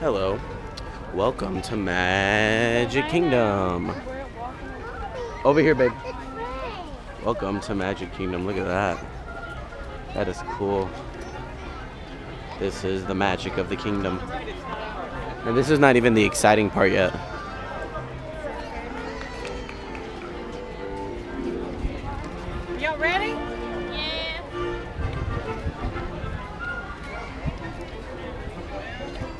Hello. Welcome to Magic Kingdom. Over here, babe. Welcome to Magic Kingdom. Look at that. That is cool. This is the magic of the kingdom. And this is not even the exciting part yet. Y'all ready?